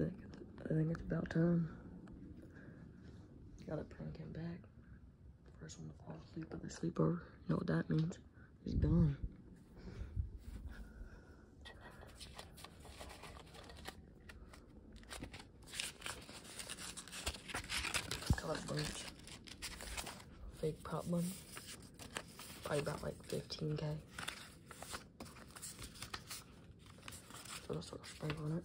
I think it's about time. Gotta prank him back. First one to fall asleep with the sleepover. You know what that means? He's gone. Got a bunch. Fake prop money. Probably about like 15k. So sort of spray on it.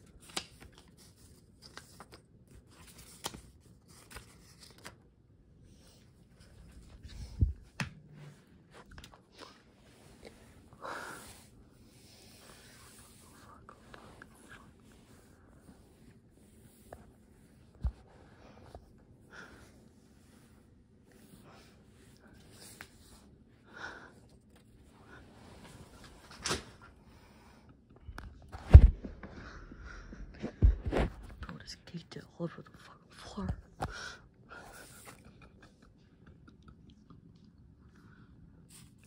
Bro, just kicked it all over the fucking floor.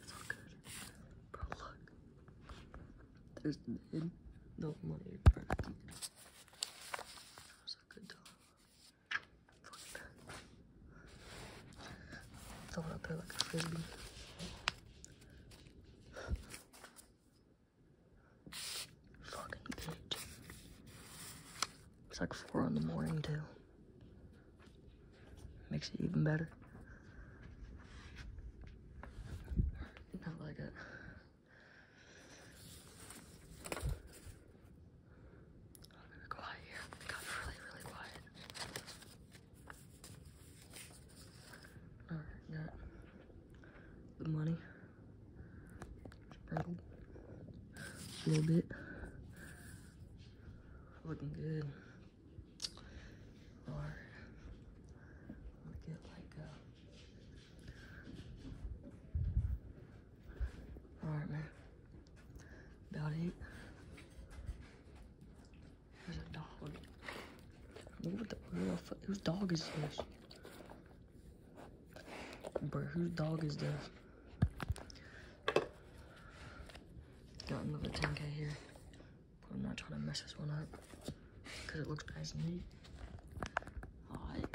It's all good. Bro, look. There's. No money. That was a good dog. Fuck. It up there like a frisbee. Fucking bitch. It's like four in the morning too. Makes it even better. Not like it. Money. Sprinkled. A little bit. Looking good. Alright. I'm gonna get like uh Alright man. About. There's a dog. What the, fuck? Whose dog is this? Bro, whose dog is this? Got another 10k here. But I'm not trying to mess this one up. Because it looks nice and neat. Alright.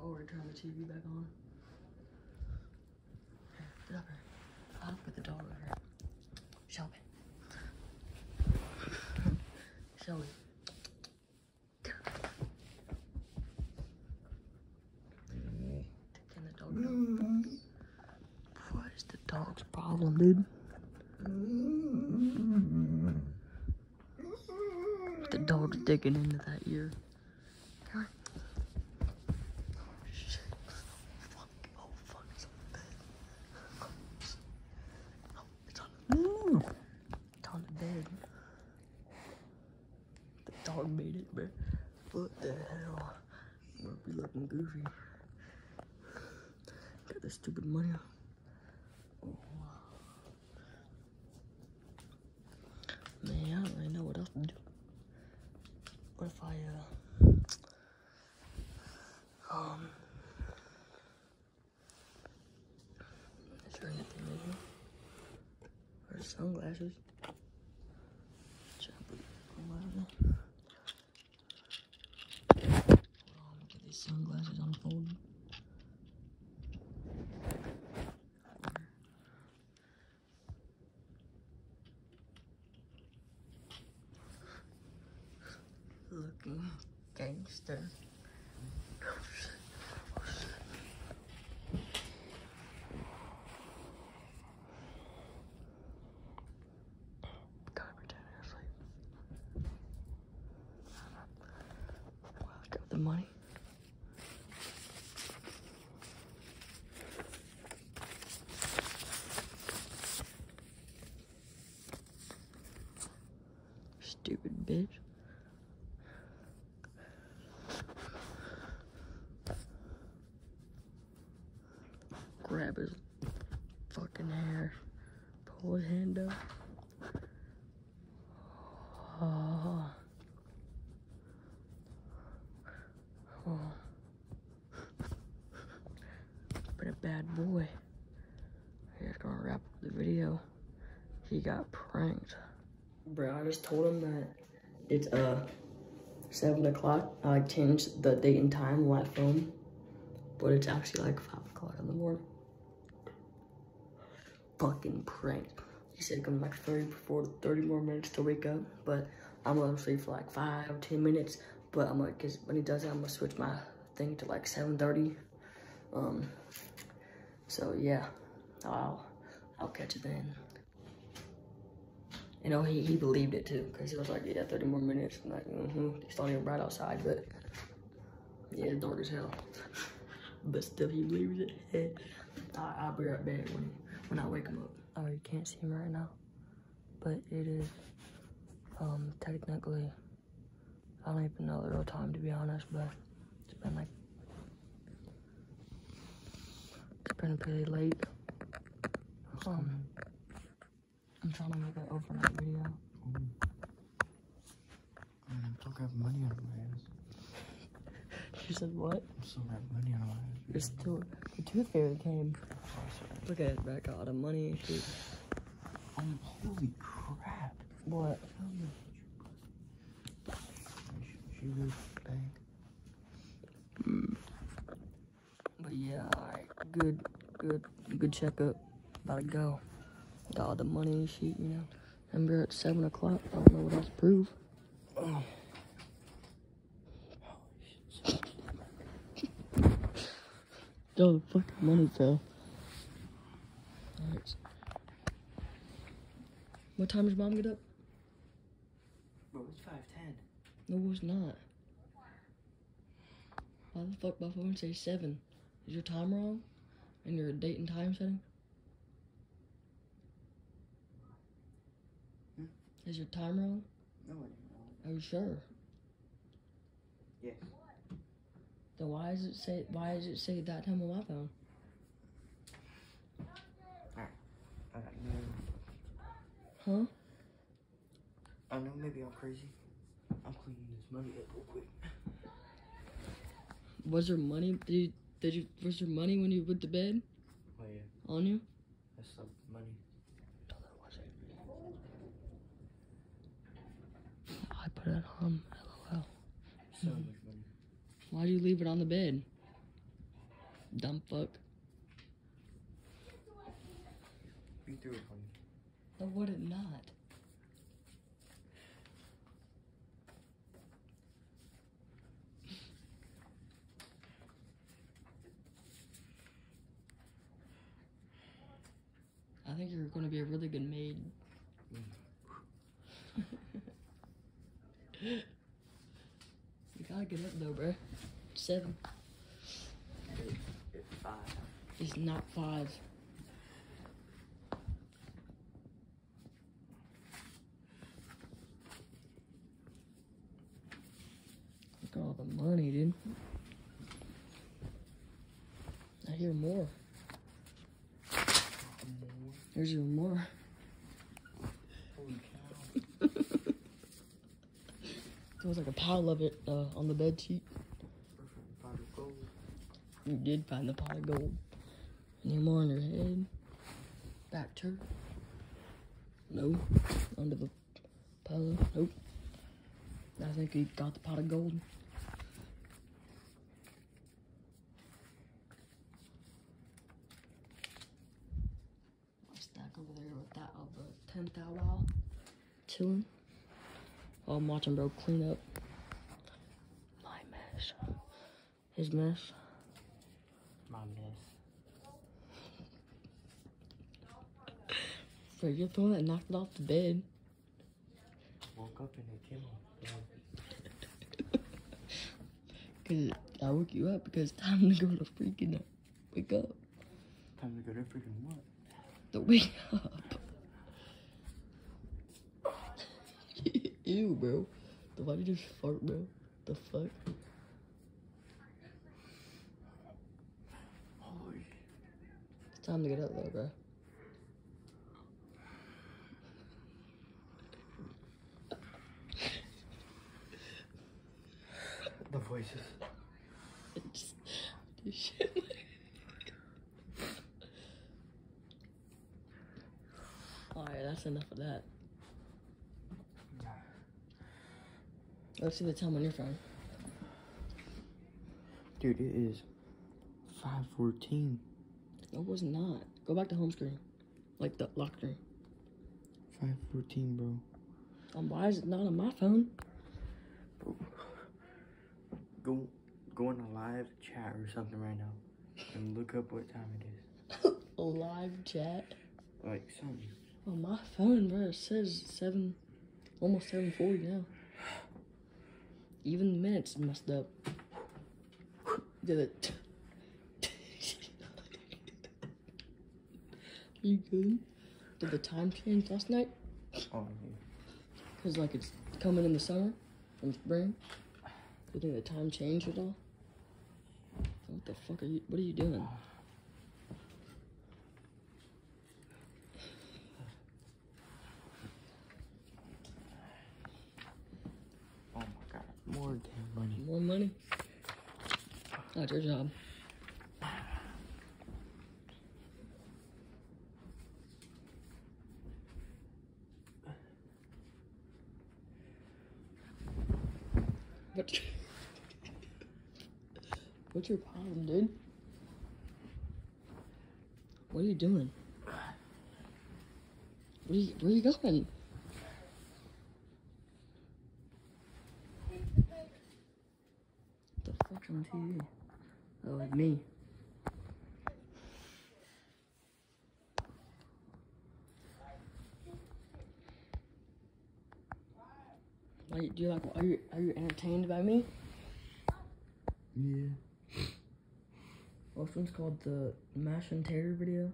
Oh, we're turning the TV back on. Here, get up here. I'll put the dog over here. Shelby. Get up. Taking the dog out. What is the dog's problem, dude? The dog's digging into that ear. Come on. Oh, shit. Fuck. Oh, fuck. It's on the bed. Oh, it's on the It's on the bed. The dog made it, bro. What the hell? Must be looking goofy. Got this stupid money. Oh. Man, I don't really know what else to do. What if I, uh, um, is there anything in here? Or sunglasses? Sunglasses unfolded. Looking gangster. Oh shit. Oh shit. Gotta pretend I'm asleep. Well, I got the money. Stupid bitch. Grab his fucking hair. Pull his hand up. Oh. Oh. Been a bad boy. Here's gonna wrap up the video. He got pranked. Bro, I just told him that it's uh seven o'clock. I like changed the date and time on my phone, but it's actually like five o'clock in the morning. Fucking prank. He said come like 30 before 30 more minutes to wake up, but I'm gonna sleep for like five or 10 minutes. But I'm like, cause when he does that, I'm gonna switch my thing to like 7:30. Um. So yeah, I'll I'll catch you then. You know, he, he believed it too, because he was like, yeah, 30 more minutes. I'm like, mm-hmm, it's not even bright outside, but yeah, it's dark as hell. but still, he believes it. I, I'll be right back when, when I wake him up. Oh, you can't see him right now, but it is, um, technically, I don't even know the real time to be honest, but it's been like, it's been pretty late. Um, I'm trying to make an overnight video. Man, I'm still got money on my hands. She said, what? I'm still got money on my hands. You're still, the tooth fairy came. Look at it, back out of money. Um, holy crap. What? She, she was bank. But yeah, alright. Good, good, good checkup. About to go. Got all the money and shit, you know. Remember at 7 o'clock? I don't know what else to prove. Oh. Yo, the fucking money fell. Alright. What time does mom get up? Bro, it's 510. No, it's not. Why the fuck my phone say 7? Is your time wrong? And your date and time setting? Is your time wrong? No, I. Are you sure? Yes. Then why does it say why does it say that time on my phone? I. Huh? I know maybe I'm crazy. I'm cleaning this money up real quick. Was there money? Did you, did you was there money when you went to bed Oh, yeah. on you? That's the money. No, there wasn't. I put it on. LOL. Why'd you leave it on the bed? Dumb fuck. You threw it on me. No, would it not? I think you're going to be a really good maid. you gotta get up though, bro. Seven. It's five. It's not five. Look at all the money, dude. I hear more. There's even more. Holy cow. There was like a pile of it uh, on the bed sheet. Perfect pot of gold. You did find the pot of gold. Any more on eh? your head? Back turn? No. Under the pillow? Nope. I think he got the pot of gold. Stack over there with that of the 10th hour chilling. While I'm watching bro clean up my mess. His mess. My mess. You're the one that knocked it off the bed. Woke up and it came off. Cause I woke you up because it's time to go to freaking wake up. Time to go to freaking what? To wake up. Ew, bro. The why you just fart, bro? The fuck? It's time to get up though, bro. The voices. It's this shit. Alright, that's enough of that. Let's see the time on your phone. Dude, it is 514. It was not. Go back to home screen. Like the lock screen. 514, bro. Um, why is it not on my phone? Go go in a live chat or something right now and look up what time it is. A live chat. Like something. On oh, my phone, bro, it says seven, almost seven forty now. Even the minutes messed up. Did it? you good? Did the time change last night? Oh, yeah. Cause like it's coming in the summer, in spring. You think the time changed at all? What the fuck are you? What are you doing? oh my god. More damn money. More money? Not your job. What? What's your problem, dude? What are you doing? Where are you, where are you going? The fuck's on TV? Oh, like me. Are you, do you like? Are you are you entertained by me? Yeah. Well, this one's called the Mash and Tater video.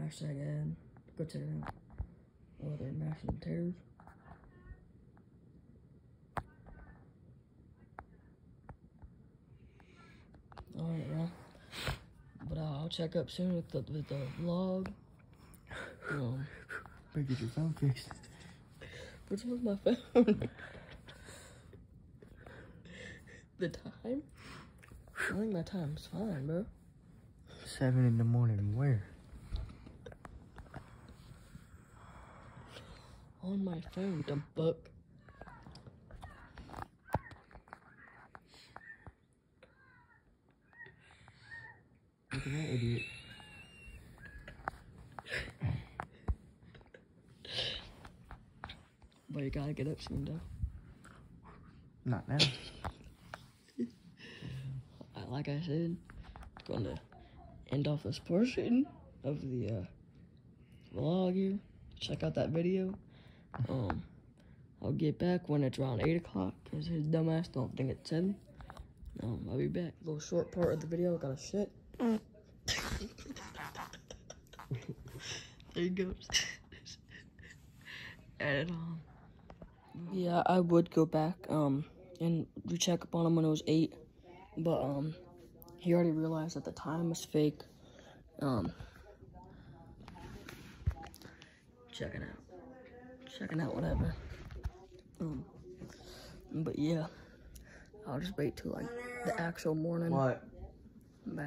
Hashtag ad. Go check it out. Oh, they're Mash and Taters. Alright, well. But uh, I'll check up soon with the with the vlog. Um, Better get your phone fixed. what's with my phone? the time? I think my time's fine, bro. Seven in the morning. Where? On my phone, dumb fuck. Look at that idiot. But you gotta get up soon, though. Not now. Like I said, gonna end off this portion of the uh, vlog here. Check out that video. Um, I'll get back when it's around 8 o'clock, because his dumbass don't think it's 7. Um, I'll be back. little short part of the video, gotta shit. there he goes. and, um, yeah, I would go back, um, and recheck up on him when it was 8. But, um, he already realized that the time was fake. Um, checking out, checking out whatever. Um, but yeah, I'll just wait till like the actual morning. What? Bah.